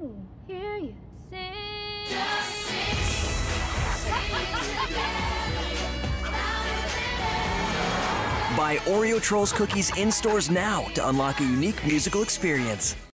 Me hear you sing. Buy Oreo Trolls cookies in stores now to unlock a unique musical experience.